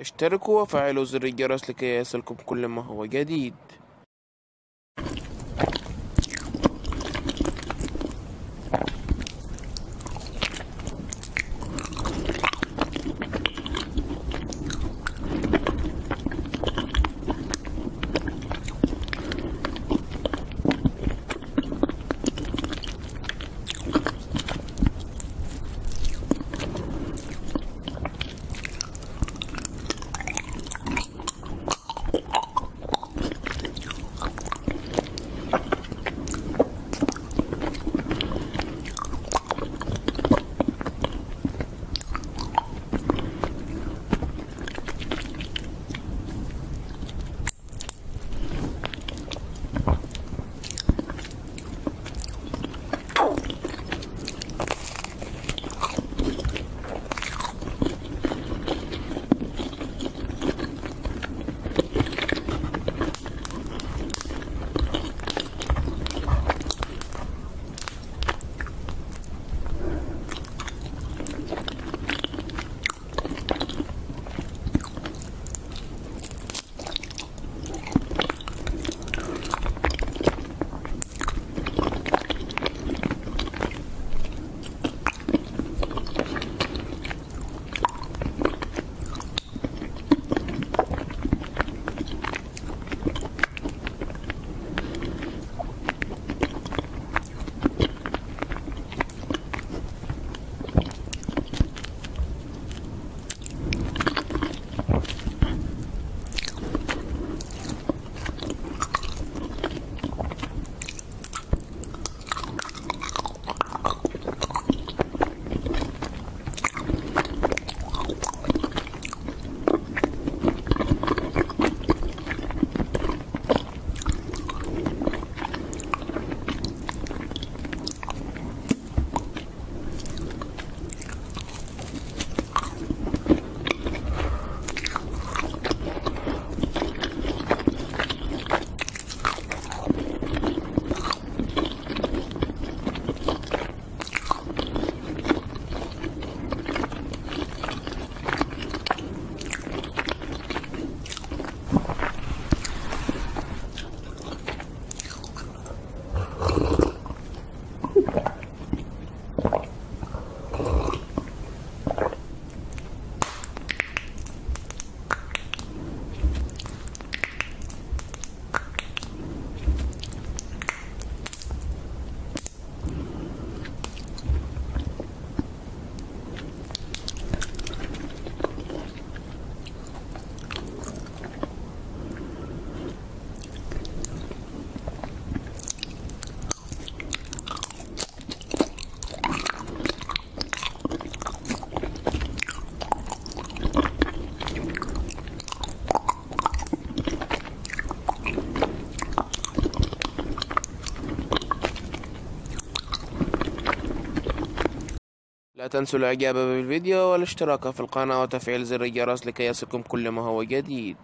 اشتركوا وفعلوا زر الجرس لكي يصلكم كل ما هو جديد. لا تنسوا الإعجاب بالفيديو والاشتراك في القناة وتفعيل زر الجرس لكي يصلكم كل ما هو جديد.